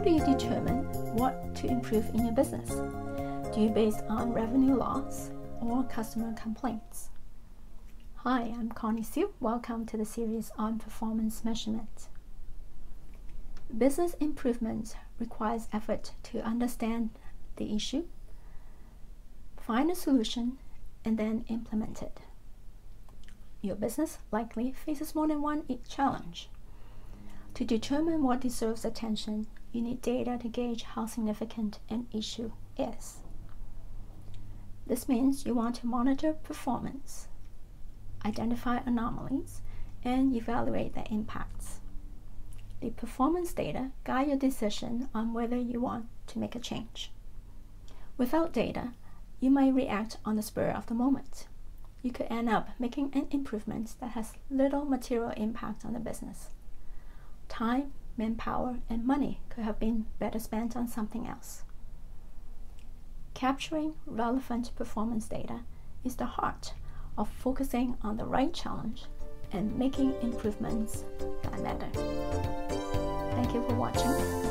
How do you determine what to improve in your business? Do you base on revenue loss or customer complaints? Hi, I'm Connie Siu. Welcome to the series on performance measurement. Business improvement requires effort to understand the issue, find a solution, and then implement it. Your business likely faces more than one challenge. To determine what deserves attention, you need data to gauge how significant an issue is. This means you want to monitor performance, identify anomalies, and evaluate their impacts. The performance data guide your decision on whether you want to make a change. Without data, you might react on the spur of the moment. You could end up making an improvement that has little material impact on the business. Time, manpower, and money could have been better spent on something else. Capturing relevant performance data is the heart of focusing on the right challenge and making improvements that matter. Thank you for watching.